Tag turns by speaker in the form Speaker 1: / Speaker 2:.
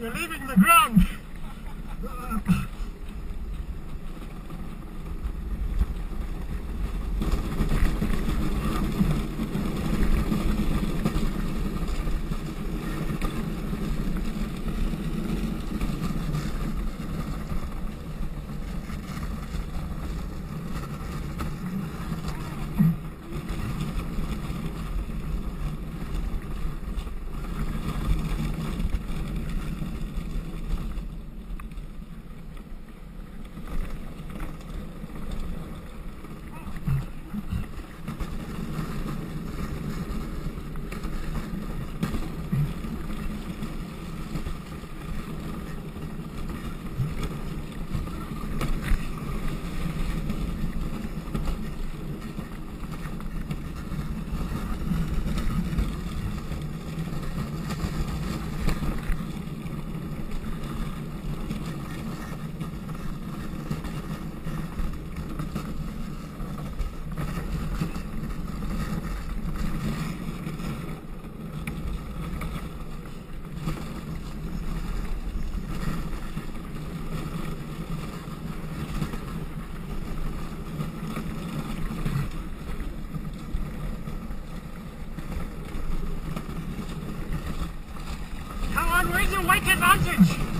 Speaker 1: You're leaving the ground. White advantage?